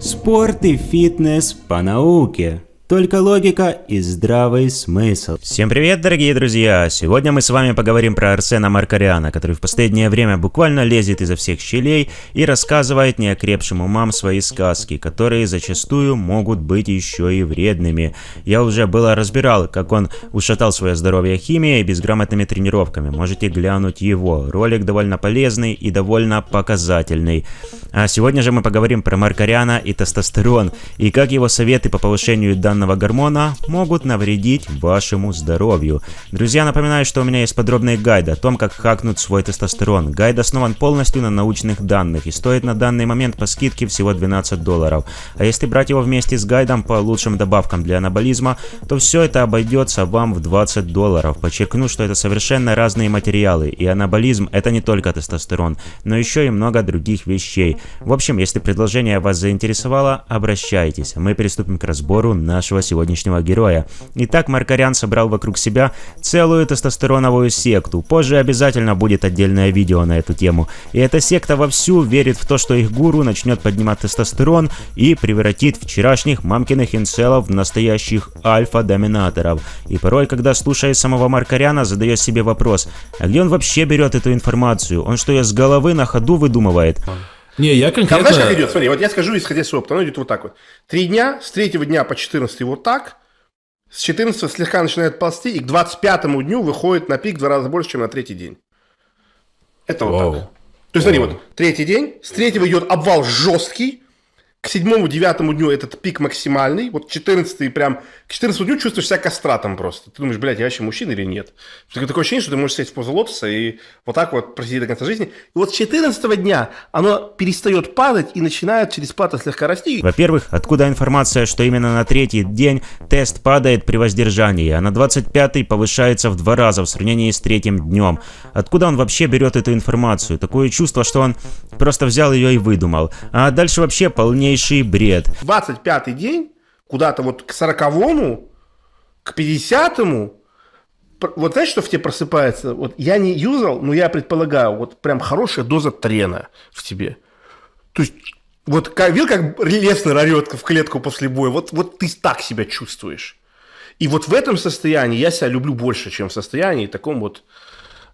Спорт и фитнес по науке. Только логика и здравый смысл. Всем привет, дорогие друзья! Сегодня мы с вами поговорим про Арсена Маркаряна, который в последнее время буквально лезет изо всех щелей и рассказывает неокрепшим умам свои сказки, которые зачастую могут быть еще и вредными. Я уже было разбирал, как он ушатал свое здоровье химией и безграмотными тренировками. Можете глянуть его. Ролик довольно полезный и довольно показательный. А сегодня же мы поговорим про Маркаряна и тестостерон, и как его советы по повышению данного данного гормона могут навредить вашему здоровью. Друзья, напоминаю, что у меня есть подробный гайд о том, как хакнуть свой тестостерон. Гайд основан полностью на научных данных и стоит на данный момент по скидке всего 12 долларов. А если брать его вместе с гайдом по лучшим добавкам для анаболизма, то все это обойдется вам в 20 долларов. Подчеркну, что это совершенно разные материалы, и анаболизм это не только тестостерон, но еще и много других вещей. В общем, если предложение вас заинтересовало, обращайтесь. Мы приступим к разбору нашего нашего сегодняшнего героя. Итак, Маркарян собрал вокруг себя целую тестостероновую секту. Позже обязательно будет отдельное видео на эту тему. И эта секта вовсю верит в то, что их гуру начнет поднимать тестостерон и превратит вчерашних мамкиных инцелов в настоящих альфа-доминаторов. И порой, когда слушая самого Маркаряна, задает себе вопрос, а где он вообще берет эту информацию? Он что, ее с головы на ходу выдумывает? Не, я конкретно... Там знаешь, как идет? Смотри, вот я скажу, исходя из опыта, оно идет вот так вот. Три дня, с третьего дня по 14 вот так, с 14 слегка начинает ползти, и к 25 дню выходит на пик в два раза больше, чем на третий день. Это вот Вау. так. То есть, смотри, вот третий день, с третьего идет обвал жесткий, к седьмому-девятому дню этот пик максимальный. Вот 14 прям... К 14 дню чувствуешь себя кастратом просто. Ты думаешь, блядь, я вообще мужчина или нет? Такое ощущение, что ты можешь сесть в позу лотоса и вот так вот просидеть до конца жизни. И вот с 14 дня оно перестает падать и начинает через плата слегка расти. Во-первых, откуда информация, что именно на третий день тест падает при воздержании, а на 25 повышается в два раза в сравнении с третьим днем? Откуда он вообще берет эту информацию? Такое чувство, что он просто взял ее и выдумал. А дальше вообще полнее полнейший бред. 25-й день, куда-то вот к 40-му, к 50-му, вот знаешь, что в тебе просыпается? Вот я не юзал, но я предполагаю, вот прям хорошая доза трена в тебе. То есть, вот как, видел, как Леснер орет в клетку после боя? Вот, вот ты так себя чувствуешь. И вот в этом состоянии я себя люблю больше, чем в состоянии таком вот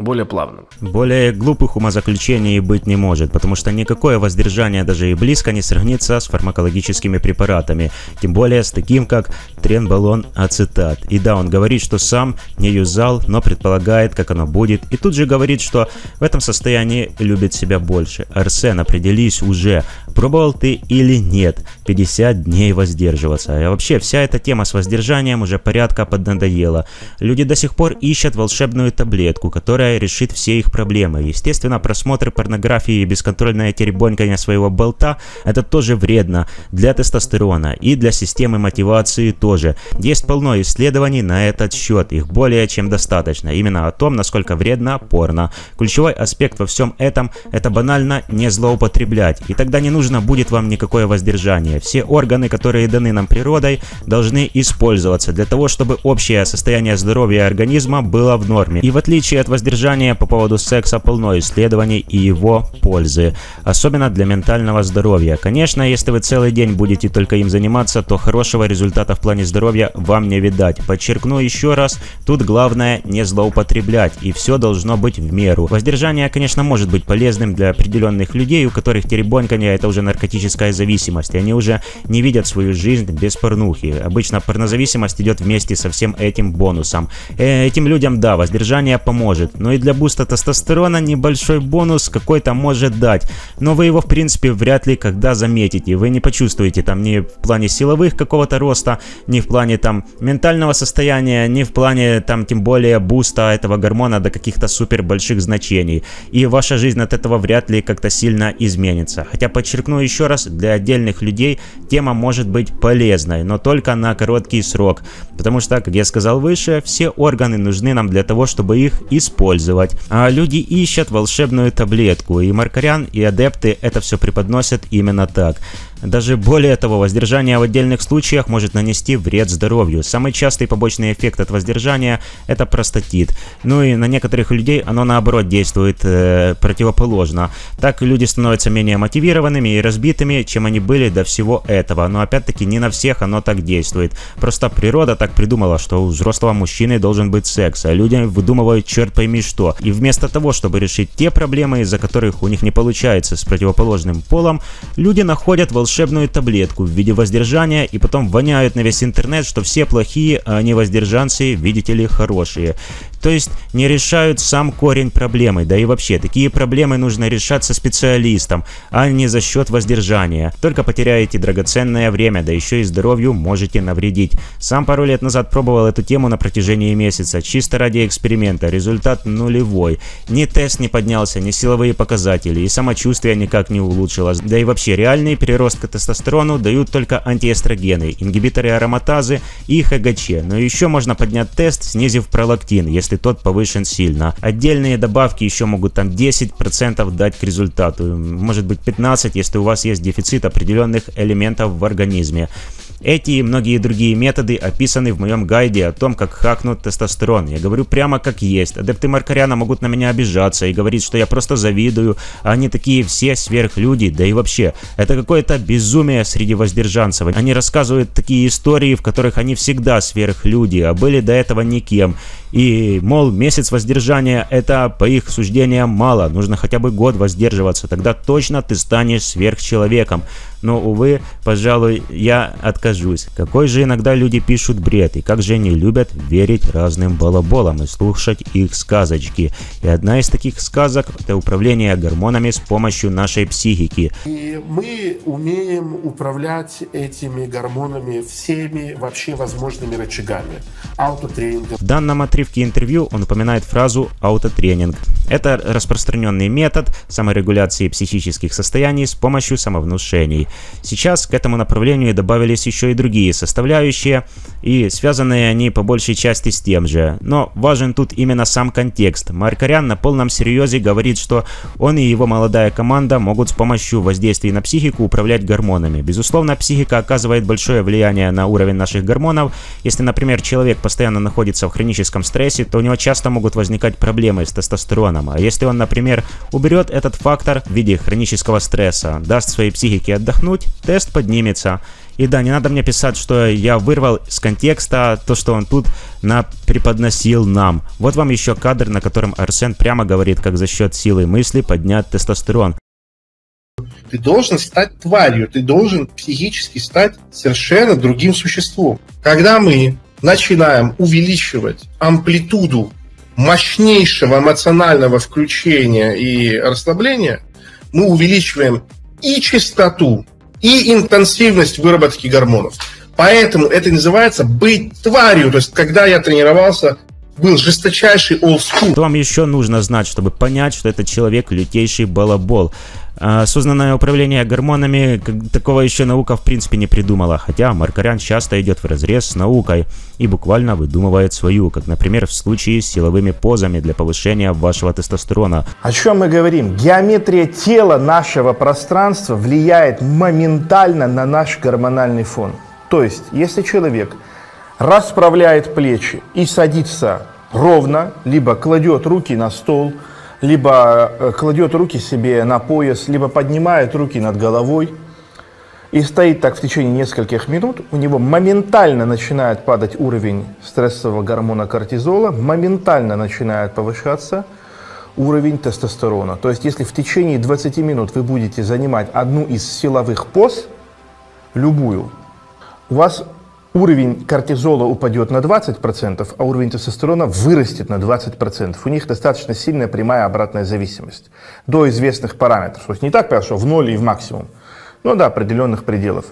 более плавным. Более глупых умозаключений быть не может, потому что никакое воздержание даже и близко не сравнится с фармакологическими препаратами, тем более с таким как тренбалон ацетат. И да, он говорит, что сам не юзал, но предполагает, как оно будет, и тут же говорит, что в этом состоянии любит себя больше. Арсен, определись уже, пробовал ты или нет 50 дней воздерживаться. И вообще, вся эта тема с воздержанием уже порядка поднадоела. Люди до сих пор ищут волшебную таблетку, которая которая решит все их проблемы. Естественно, просмотр порнографии и бесконтрольное теребонькание своего болта – это тоже вредно для тестостерона и для системы мотивации тоже. Есть полно исследований на этот счет, их более чем достаточно, именно о том, насколько вредно порно. Ключевой аспект во всем этом – это банально не злоупотреблять, и тогда не нужно будет вам никакое воздержание. Все органы, которые даны нам природой, должны использоваться для того, чтобы общее состояние здоровья организма было в норме. И в отличие от воздержания Содержание по поводу секса полно исследований и его пользы, особенно для ментального здоровья. Конечно, если вы целый день будете только им заниматься, то хорошего результата в плане здоровья вам не видать. Подчеркну еще раз, тут главное не злоупотреблять, и все должно быть в меру. Воздержание, конечно, может быть полезным для определенных людей, у которых теребонькание это уже наркотическая зависимость, и они уже не видят свою жизнь без порнухи. Обычно порнозависимость идет вместе со всем этим бонусом. Э, этим людям, да, воздержание поможет, но и для буста тестостерона небольшой бонус какой-то может дать, но вы его в принципе вряд ли когда заметите, вы не почувствуете там ни в плане силовых какого-то роста, ни в плане там ментального состояния, ни в плане там тем более буста этого гормона до каких-то супер больших значений, и ваша жизнь от этого вряд ли как-то сильно изменится. Хотя подчеркну еще раз, для отдельных людей тема может быть полезной, но только на короткий срок, потому что, как я сказал выше, все органы нужны нам для того, чтобы их использовать использовать. А люди ищут волшебную таблетку, и Маркарян и адепты это все преподносят именно так. Даже более того, воздержание в отдельных случаях может нанести вред здоровью. Самый частый побочный эффект от воздержания – это простатит. Ну и на некоторых людей оно наоборот действует э, противоположно. Так люди становятся менее мотивированными и разбитыми, чем они были до всего этого. Но опять-таки не на всех оно так действует. Просто природа так придумала, что у взрослого мужчины должен быть секс, а люди выдумывают черт пойми что. И вместо того, чтобы решить те проблемы, из-за которых у них не получается с противоположным полом, люди находят волшебные волшебную таблетку в виде воздержания и потом воняют на весь интернет, что все плохие, а они воздержанцы, видите ли, хорошие. То есть не решают сам корень проблемы. Да и вообще, такие проблемы нужно решать со специалистом, а не за счет воздержания. Только потеряете драгоценное время, да еще и здоровью можете навредить. Сам пару лет назад пробовал эту тему на протяжении месяца, чисто ради эксперимента. Результат нулевой. Ни тест не поднялся, ни силовые показатели, и самочувствие никак не улучшилось. Да и вообще, реальный прирост к тестостерону дают только антиэстрогены, ингибиторы ароматазы и ХГЧ. Но еще можно поднять тест, снизив пролактин, если тот повышен сильно. Отдельные добавки еще могут там 10% дать к результату, может быть 15%, если у вас есть дефицит определенных элементов в организме. Эти и многие другие методы описаны в моем гайде о том, как хакнуть тестостерон. Я говорю прямо как есть. Адепты Маркаряна могут на меня обижаться и говорить, что я просто завидую, а они такие все сверхлюди, да и вообще. Это какое-то безумие среди воздержанцев. Они рассказывают такие истории, в которых они всегда сверхлюди, а были до этого никем. И, мол, месяц воздержания это, по их суждениям, мало, нужно хотя бы год воздерживаться, тогда точно ты станешь сверхчеловеком. Но, увы, пожалуй, я откажусь. Какой же иногда люди пишут бред, и как же они любят верить разным балаболам и слушать их сказочки. И одна из таких сказок – это управление гормонами с помощью нашей психики. И мы умеем управлять этими гормонами всеми вообще возможными рычагами. Аутотренингом. В данном отрезке отрывке интервью он упоминает фразу «аутотренинг». Это распространенный метод саморегуляции психических состояний с помощью самовнушений. Сейчас к этому направлению добавились еще и другие составляющие, и связанные они по большей части с тем же. Но важен тут именно сам контекст. Маркарян на полном серьезе говорит, что он и его молодая команда могут с помощью воздействия на психику управлять гормонами. Безусловно, психика оказывает большое влияние на уровень наших гормонов. Если, например, человек постоянно находится в хроническом стрессе, то у него часто могут возникать проблемы с тестостероном. А если он, например, уберет этот фактор в виде хронического стресса, даст своей психике отдохнуть, тест поднимется. И да, не надо мне писать, что я вырвал с контекста то, что он тут на преподносил нам. Вот вам еще кадр, на котором Арсен прямо говорит, как за счет силы мысли поднять тестостерон. Ты должен стать тварью, ты должен психически стать совершенно другим существом. Когда мы начинаем увеличивать амплитуду мощнейшего эмоционального включения и расслабления, мы увеличиваем и частоту, и интенсивность выработки гормонов. Поэтому это называется быть тварью. То есть, когда я тренировался, был жесточайший school. Что вам еще нужно знать, чтобы понять, что этот человек лютейший балабол? А, осознанное управление гормонами, такого еще наука в принципе не придумала, хотя Маркарян часто идет в разрез с наукой и буквально выдумывает свою, как, например, в случае с силовыми позами для повышения вашего тестостерона. О чем мы говорим? Геометрия тела нашего пространства влияет моментально на наш гормональный фон. То есть, если человек расправляет плечи и садится ровно, либо кладет руки на стол – либо э, кладет руки себе на пояс, либо поднимает руки над головой и стоит так в течение нескольких минут, у него моментально начинает падать уровень стрессового гормона кортизола, моментально начинает повышаться уровень тестостерона. То есть, если в течение 20 минут вы будете занимать одну из силовых поз, любую, у вас уровень кортизола упадет на 20%, а уровень тестостерона вырастет на 20%. У них достаточно сильная прямая обратная зависимость до известных параметров. То есть не так, что в ноль и в максимум, но до определенных пределов.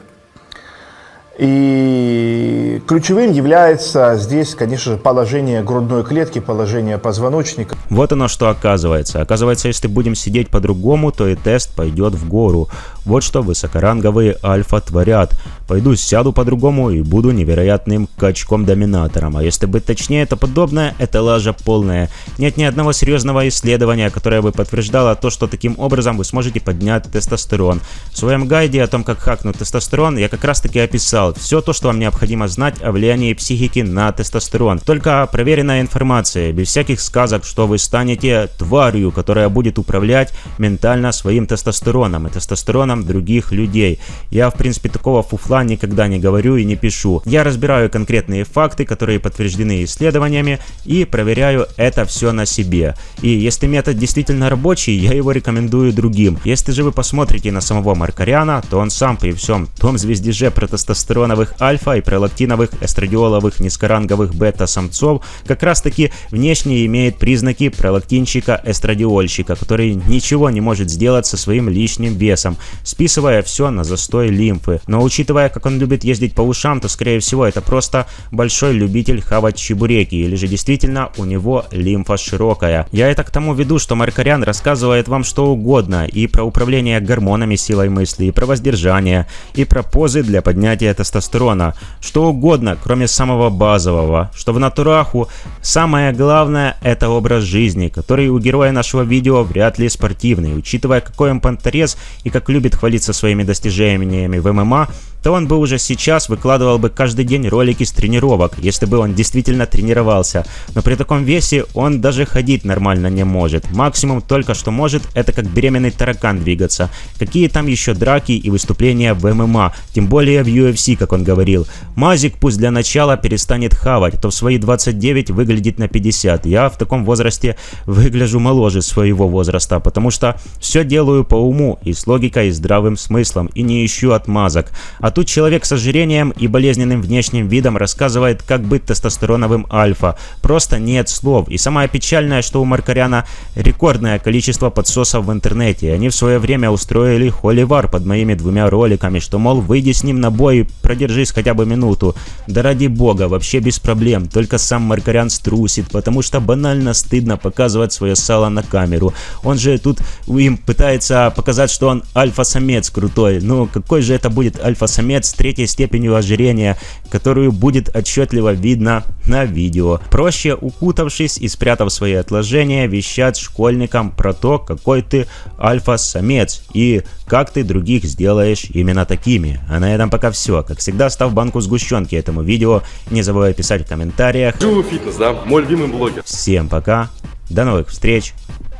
И ключевым является здесь, конечно же, положение грудной клетки, положение позвоночника. Вот оно что оказывается. Оказывается, если будем сидеть по-другому, то и тест пойдет в гору. Вот что высокоранговые альфа творят. Пойду сяду по-другому и буду невероятным качком-доминатором. А если быть точнее, то подобное – это лажа полная. Нет ни одного серьезного исследования, которое бы подтверждало то, что таким образом вы сможете поднять тестостерон. В своем гайде о том, как хакнуть тестостерон, я как раз таки описал материал, все то, что вам необходимо знать о влиянии психики на тестостерон. Только проверенная информация, без всяких сказок, что вы станете тварью, которая будет управлять ментально своим тестостероном и тестостероном других людей. Я, в принципе, такого фуфла никогда не говорю и не пишу. Я разбираю конкретные факты, которые подтверждены исследованиями и проверяю это все на себе. И если метод действительно рабочий, я его рекомендую другим. Если же вы посмотрите на самого Маркаряна, то он сам при всем том звездеже про тестостерон тестостероновых альфа и пролактиновых эстрадиоловых низкоранговых бета-самцов как раз таки внешне имеет признаки пролактинчика-эстрадиольщика, который ничего не может сделать со своим лишним весом, списывая все на застой лимфы. Но учитывая, как он любит ездить по ушам, то скорее всего это просто большой любитель хавать чебуреки, или же действительно у него лимфа широкая. Я это к тому веду, что Маркарян рассказывает вам что угодно, и про управление гормонами силой мысли, и про воздержание, и про позы для поднятия тестостерона, что угодно, кроме самого базового, что в натураху самое главное это образ жизни, который у героя нашего видео вряд ли спортивный, учитывая какой он понторез и как любит хвалиться своими достижениями в ММА, то он бы уже сейчас выкладывал бы каждый день ролики с тренировок, если бы он действительно тренировался. Но при таком весе он даже ходить нормально не может. Максимум только что может, это как беременный таракан двигаться. Какие там еще драки и выступления в ММА, тем более в UFC, как он говорил. Мазик пусть для начала перестанет хавать, то в свои 29 выглядит на 50. Я в таком возрасте выгляжу моложе своего возраста, потому что все делаю по уму и с логикой и здравым смыслом, и не ищу отмазок. А тут человек с ожирением и болезненным внешним видом рассказывает, как быть тестостероновым альфа. Просто нет слов. И самое печальное, что у Маркаряна рекордное количество подсосов в интернете. Они в свое время устроили холивар под моими двумя роликами, что, мол, выйди с ним на бой продержись хотя бы минуту. Да ради бога, вообще без проблем. Только сам Маркарян струсит, потому что банально стыдно показывать свое сало на камеру. Он же тут им пытается показать, что он альфа-самец крутой. Ну, какой же это будет альфа-самец? третьей степенью ожирения, которую будет отчетливо видно на видео. Проще, укутавшись и спрятав свои отложения, вещать школьникам про то, какой ты альфа-самец и как ты других сделаешь именно такими. А на этом пока все. Как всегда, став банку сгущенки этому видео. Не забывай писать в комментариях. Живу фитнес, да? Мой любимый блогер. Всем пока. До новых встреч.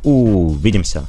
Увидимся.